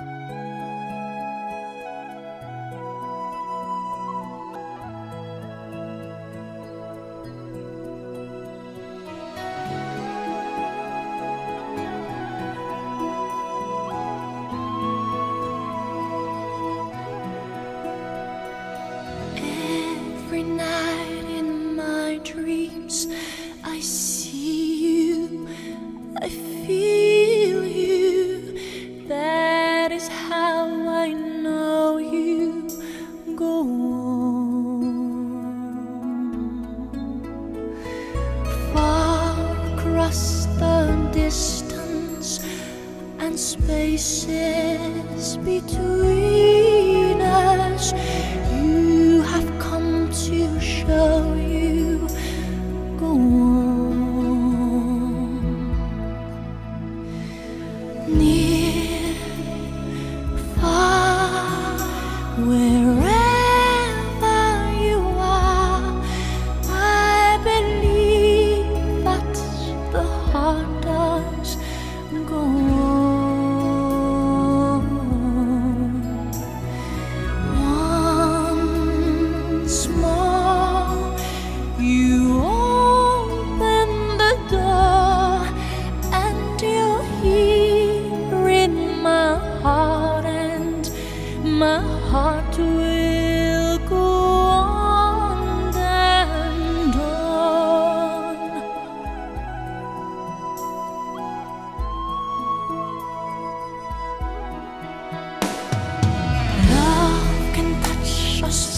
Every distance and spaces between us, go on.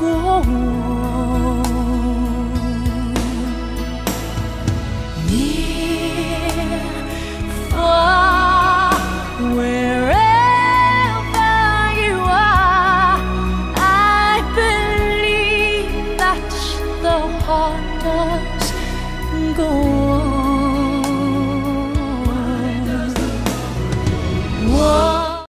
过我。Near, far, wherever you are, I believe that the heart.